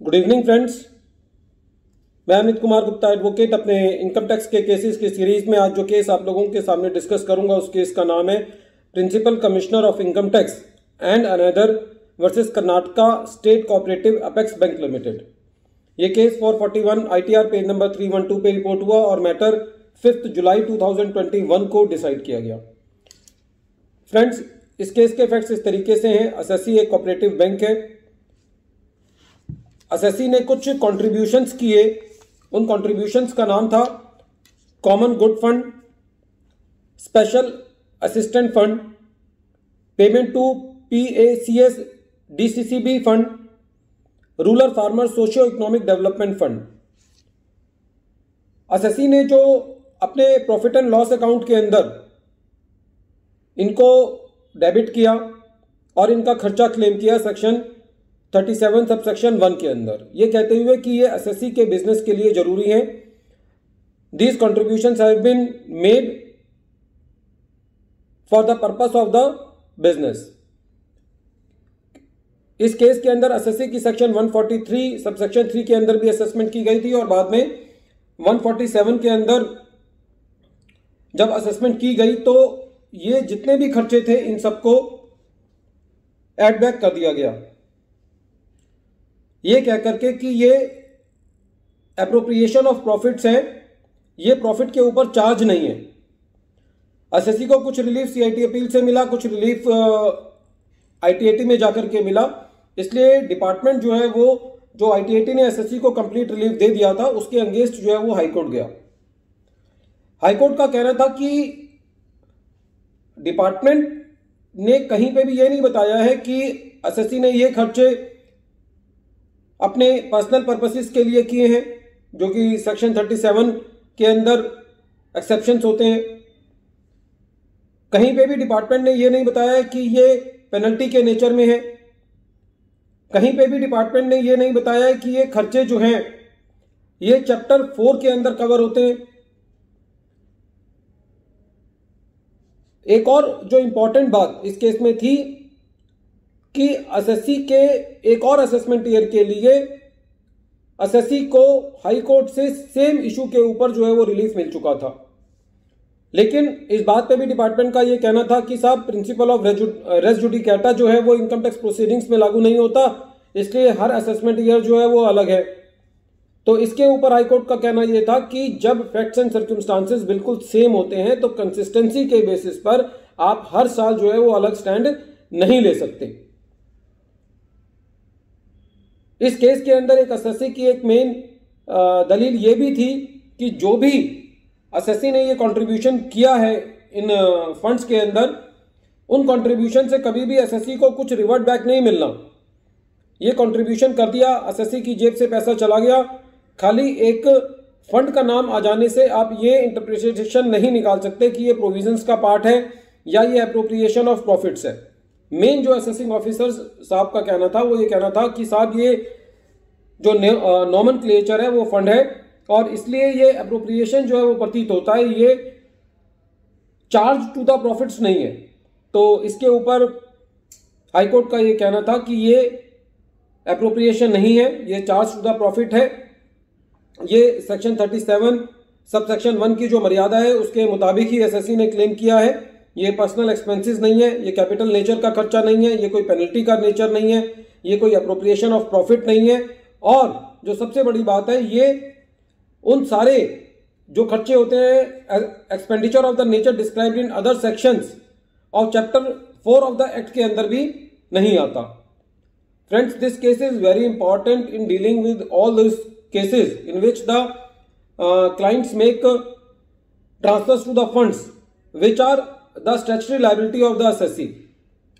Good evening friends मैं Amit Kumar Gupta advocate अपने income tax के केसेस की सीरीज़ में आज जो केस आप लोगों के सामने डिस्कस करूँगा, उस केस का नाम है principal commissioner of income tax and another versus Karnataka state cooperative apex bank limited ये केस 441 आईटीआर पेज नंबर 312 पे रिपोर्ट हुआ और मैटर फिफ्थ जुलाई 2021 को डिसाइड किया गया। फ्रेंड्स इस केस के फैक्ट्स इस तरीके से हैं। एसएससी एक कोऑपरेटिव बैंक है। एसएससी ने कुछ कॉन्ट्रीब्यूशंस किए। उन कॉन्ट्रीब्यूशंस का नाम था common good fund special assistant fund payment to P A C S D C C B fund rural farmer socio economic development fund SSC ने जो अपने प्रॉफिट एंड लॉस अकाउंट के अंदर इनको डेबिट किया और इनका खर्चा क्लेम किया section thirty seven sub section one के अंदर। ये कहते हुए कि ये एसएससी के बिज़नेस के लिए ज़रूरी है। These contribution have been made for the purpose of the business इस केस के अंदर एसएससी की सेक्शन 143 सब सेक्शन थ्री के अंदर भी असेसमेंट की गई थी और बाद में 147 के अंदर जब असेसमेंट की गई तो ये जितने भी खर्चे थे इन सबको एड बैक कर दिया गया। ये कह करके कि ये अप्रोप्रिएशन ऑफ़ प्रॉफिट्स है, ये प्रॉफिट के ऊपर चार्ज नहीं है। एसएससी को कुछ रिलीफ सीआईटी अपील से मिला, कुछ रिलीफ आईटीएटी में जाकर के मिला। इसलिए डिपार्टमेंट जो है वो, जो आईटीएटी ने एसएससी को कंप्लीट रिलीफ दे दिया था, उसके अंगेंस्ट जो है वो हाईकोर्ट गया। हाईकोर्ट का कहना था कि डिपार्टमेंट ने कहीं पे भी ये नहीं बताया है कि एसएससी ने ये खर्चे अपने पर्सनल पर्पसेस के लिए किए हैं, जो कि सेक्शन 37 के अंदर एक्सेप्शंस होते हैं। कहीं पे भी डिपार्टमेंट ने ये नहीं बताया कि ये पेनल्टी के नेचर में है। कहीं पे भी डिपार्टमेंट ने ये नहीं बताया कि ये खर्चे जो हैं, ये चैप्टर फोर के अंदर कवर होते हैं। एक और जो इंपॉर्टेंट बात इस केस में थी कि एसएससी के एक और असेसमेंट ईयर के लिए एसएससी को हाई कोर्ट से सेम इशू के ऊपर जो है वो रिलीफ मिल चुका था। लेकिन इस बात पे भी डिपार्टमेंट का ये कहना था कि साहब प्रिंसिपल ऑफ़ रेस जो है वो इनकम टैक्स प्रोसीडिंग्स में लागू नहीं होता, इसलिए हर असेसमेंट ईयर जो है वो अलग है। तो इसके ऊपर हाईकोर्ट का कहना यह था कि जब फैक्ट्स एंड सर्क्यूमस्टांसेस बिल्कुल सेम होते हैं तो कंसिस्टेंसी के बेसिस पर आप हर साल जो है वो अलग स्टैंड नहीं ले सकते। इस केस के अंदर एक एसएससी की एक मेन दलील ये भी थी कि जो भी एसएससी ने ये कंट्रीब्यूशन किया है इन फंड्स के अंदर, उन कंट्रीब्यूशन से कभी भी एसएससी को कुछ रिवर्ट बैक नहीं मिलना। ये कंट्रीब्यूशन कर दिया एसएससी की जेब से पैसा चला गया। खाली एक फंड का नाम आ जाने से आप ये इंटरप्रिटेशन नहीं निकाल सकते कि ये प्रोविजंस का पार्ट है या ये अप्रोप्रिएशन ऑफ़ प्रॉफिट्स है। मेन जो असेसिंग ऑफिसर साहब का कहना था, वो ये कहना था कि साहब ये जो नॉमन क्लेचर है, वो फंड है और इसलिए ये अप्रोप्रिएशन जो है वो प्रतीत होता है, ये चार्ज टू द प्रॉफिट्स नहीं है। तो इसके ऊपर हाईकोर्ट का ये कहना था कि ये अप्रोप्रिएशन नहीं है, ये चार्ज टू द प्रॉफिट है। ये सेक्शन 37 सब सेक्शन वन की जो मर्यादा है, उसके मुताबिक ही एसएससी ने क्लेम किया है। ये पर्सनल एक्सपेंसेस नहीं है, ये कैपिटल नेचर का खर्चा नहीं है, ये कोई पेनल्टी का नेचर नहीं है, ये कोई अप्रोप्रिएशन ऑफ़ प्रॉफिट नहीं है। और जो सबसे बड़ी बात है, ये उन सारे जो खर्चे होते हैं expenditure of the nature described in other sections of chapter four of the act के अंदर भी नहीं आता। Friends this case is very important in dealing with all this cases in which the clients make transfers to the funds which are the statutory liability of the SSC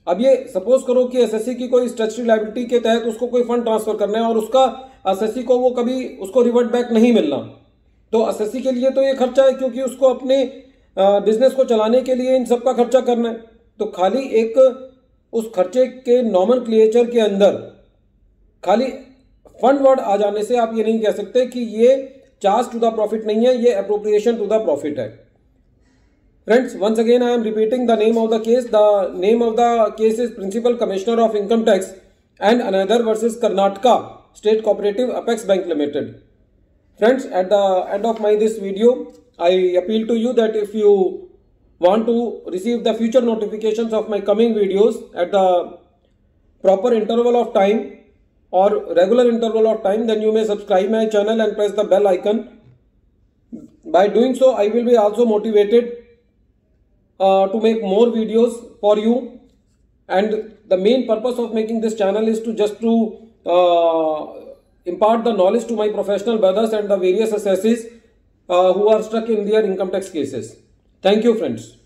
अब ये suppose करो कि SSC की कोई statutory liability के तहत उसको कोई फंड ट्रांसफ़र करना है और उसका एसएससी को वो कभी उसको रिवर्ट बैक नहीं मिलना। तो एसएससी के लिए तो ये खर्चा है क्योंकि उसको अपने बिज़नेस को चलाने के लिए इन सब का खर्चा करना है। तो खाली एक उस खर्चे के क्लिएचर के अंदर खाली फंड वर्ड आ जाने से आप ये नहीं कह सकते कि ये चार्ज टू द प्रॉफिट नहीं है, ये अप्रोप्रिएशन टू द प्रॉफिट है। Friends, once again I am repeating the name of the case. The name of the case is Principal Commissioner of Income Tax and another versus Karnataka State Cooperative Apex Bank Limited. Friends, at the end of my this video, I appeal to you that if you want to receive the future notifications of my coming videos at the proper interval of time or regular interval of time, then you may subscribe my channel and press the bell icon. By doing so, I will be also motivated uh, to make more videos for you and the main purpose of making this channel is to just to uh, impart the knowledge to my professional brothers and the various assessees uh, who are stuck in their income tax cases. Thank you friends.